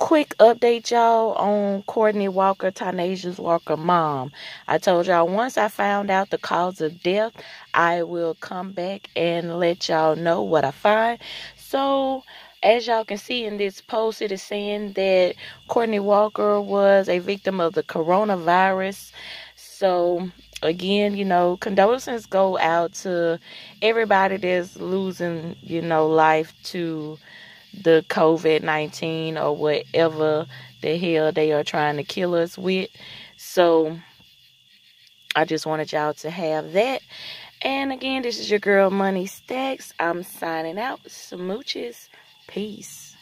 quick update y'all on Courtney Walker, Tynashia Walker mom. I told y'all once I found out the cause of death, I will come back and let y'all know what I find. So as y'all can see in this post, it is saying that Courtney Walker was a victim of the coronavirus. So again, you know, condolences go out to everybody that's losing, you know, life to the COVID 19 or whatever the hell they are trying to kill us with. So I just wanted y'all to have that. And again, this is your girl Moni Stackz. I'm signing out. Smooches. Peace.